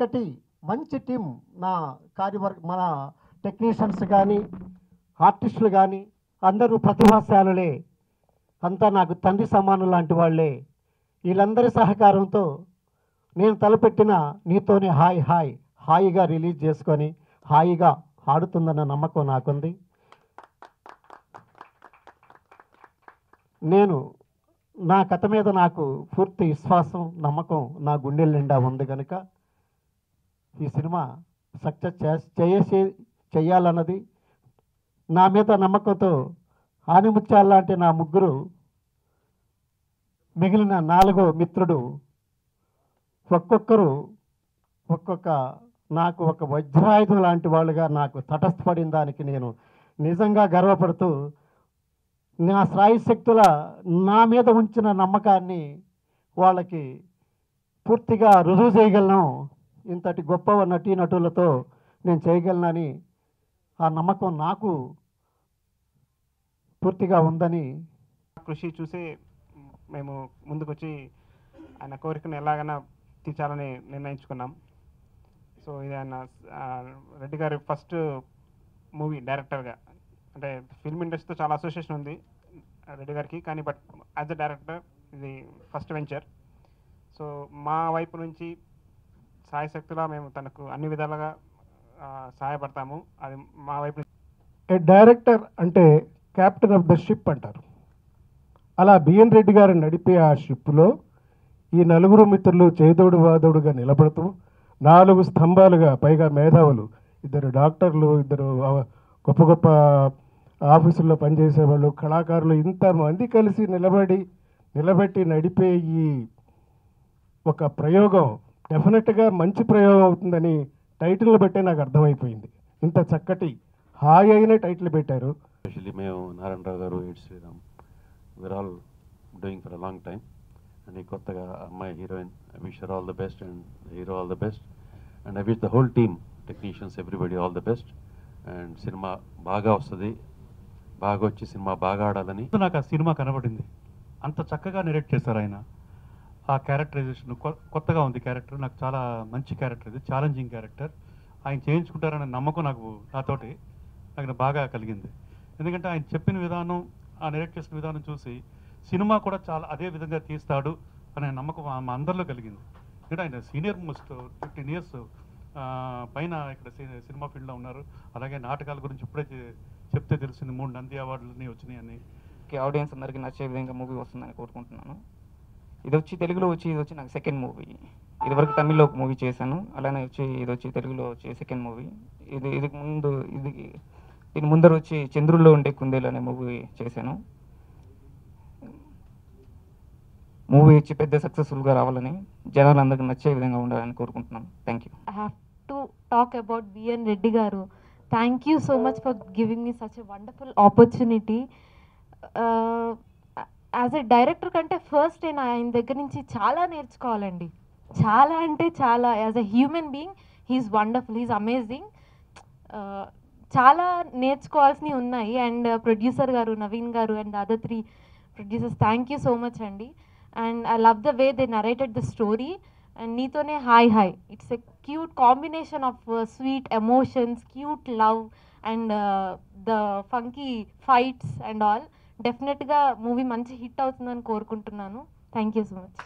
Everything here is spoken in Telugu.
చక్కటి మంచి టీం నా కార్యవర్గ మన టెక్నీషియన్స్ కానీ ఆర్టిస్టులు కానీ అందరూ ప్రతిభాశాలులే. అంతా నాకు తండ్రి సమానం లాంటి వాళ్ళే. వీళ్ళందరి సహకారంతో నేను తలపెట్టిన నీతోనే హాయ్ హాయ్ హాయిగా రిలీజ్ చేసుకొని హాయిగా ఆడుతుందన్న నమ్మకం నాకుంది. నేను నా కథ మీద నాకు పూర్తి విశ్వాసం నమ్మకం నా గుండెల నిండా ఉంది కనుక ఈ సినిమా సక్సెస్ చేసే చేయాలన్నది నా మీద నమ్మకంతో ఆనిముత్యాలంటే లాంటి నా ముగ్గురు మిగిలిన నాలుగో మిత్రుడు ఒక్కొక్కరు ఒక్కొక్క నాకు ఒక వజ్రాయుధం లాంటి వాళ్ళుగా నాకు తటస్థపడిన దానికి నేను నిజంగా గర్వపడుతూ నా శ్రాయి శక్తుల నా మీద ఉంచిన నమ్మకాన్ని వాళ్ళకి పూర్తిగా రుజువు చేయగలను. ఇంతటి గొప్ప నటీనటులతో నేను చేయగలనని ఆ నమ్మకం నాకు పూర్తిగా ఉందని కృషి చూసి మేము ముందుకొచ్చి ఆయన కోరికను ఎలాగైనా తీర్చాలని నిర్ణయించుకున్నాం. సో ఇది ఆయన రెడ్డి గారి ఫస్ట్ మూవీ డైరెక్టర్గా. అంటే ఫిల్మ్ ఇండస్ట్రీతో చాలా అసోసియేషన్ ఉంది రెడ్డి గారికి కానీ బట్ యాజ్ అ డైరెక్టర్ ఇది ఫస్ట్ వెంచర్. సో మా వైపు నుంచి సాయశక్తులా మేము తనకు అన్ని విధాలుగా సహాయపడతాము. అది మా వైపు ఏ డైరెక్టర్ అంటే క్యాప్టెన్ ఆఫ్ ద షిప్ అంటారు. అలా బిఎన్ రెడ్డి గారు నడిపే ఆ షిప్లో ఈ నలుగురు మిత్రులు చేదోడు వాదోడుగా నిలబడుతూ నాలుగు స్తంభాలుగా పైగా మేధావులు ఇద్దరు డాక్టర్లు ఇద్దరు గొప్ప గొప్ప ఆఫీసుల్లో పనిచేసేవాళ్ళు కళాకారులు ఇంతమంది కలిసి నిలబడి నిలబెట్టి నడిపే ఈ ఒక ప్రయోగం డెఫినెట్గా మంచి ప్రయోగం అవుతుందని టైటిల్ బట్టే నాకు అర్థమైపోయింది. ఇంత చక్కటి హాయ్ అయిన టైటిల్ పెట్టారు. ఎస్పెషల్లీ మేము నారాయణరావు గారు aid Sriram were all doing for a long time and ఈ కొత్తగా అమ్మాయి heroine I wish all the best and hero all the best and I wish the whole team technicians everybody all the best and cinema బాగా వస్తుంది. బాగా వచ్చి సినిమా బాగా ఆడాలని. నాకు ఆ సినిమా కనబడింది. అంత చక్కగా నెరేట్ చేశారు ఆయన. ఆ క్యారెక్టరైజేషన్. కొత్తగా ఉంది క్యారెక్టర్. నాకు చాలా మంచి క్యారెక్టర్ ఇది. Challenging character. ఆయన చేయించుకుంటారనే నమ్మకం నాకు నాతోటి నాకు బాగా కలిగింది. ఎందుకంటే ఆయన చెప్పిన విధానం ఆ నెరేట్ చేసిన విధానం చూసి సినిమా కూడా చాలా అదే విధంగా తీస్తాడు అనే నమ్మకం మా అందరిలో కలిగింది. ఎందుకంటే ఆయన సీనియర్ మోస్ట్ ఫిఫ్టీన్ ఇయర్స్ పైన ఇక్కడ సినిమా ఫీల్డ్లో ఉన్నారు. అలాగే నాటకాల గురించి ఇప్పుడే చెప్తే తెలిసింది మూడు నంది అవార్డులని వచ్చినాయని. ఆడియన్స్ అందరికీ నచ్చే విధంగా మూవీ వస్తుందని కోరుకుంటున్నాను. ఇది వచ్చి తెలుగులో వచ్చి ఇది వచ్చి నాకు సెకండ్ మూవీ ఇదివరకు తమిళ్ళో ఒక మూవీ చేశాను. అలానే వచ్చి ఇది వచ్చి తెలుగులో వచ్చి సెకండ్ మూవీ ఇది ఇది ముందు ఇది దీని ముందర వచ్చి చంద్రుల్లో ఉండే కుందేలు అనే మూవీ చేశాను. మూవీ వచ్చి పెద్ద సక్సెస్ఫుల్గా రావాలని జనాలు అందరికి నచ్చే విధంగా ఉండాలని కోరుకుంటున్నాను. Thank you I have to talk about BN Reddy గారు. Thank you so much for giving me such a wonderful opportunity as a director కంటే ఫస్ట్ నేను ఆయన దగ్గర నుంచి చాలా నేర్చుకోవాలండి. చాలా అంటే చాలా. As a human being he's wonderful he's amazing. చాలా నేర్చుకోవాల్సినవి ఉన్నాయి. అండ్ ప్రొడ్యూసర్ గారు నవీన్ గారు and other three producers thank you so much అండి. And I love the way they narrated the story. And Neethone Hai Hai. It's a cute combination of uh, sweet emotions cute love and uh, the funky fights and all. డెఫినెట్గా మూవీ మంచి హిట్ అవుతుందని కోరుకుంటున్నాను. Thank you so much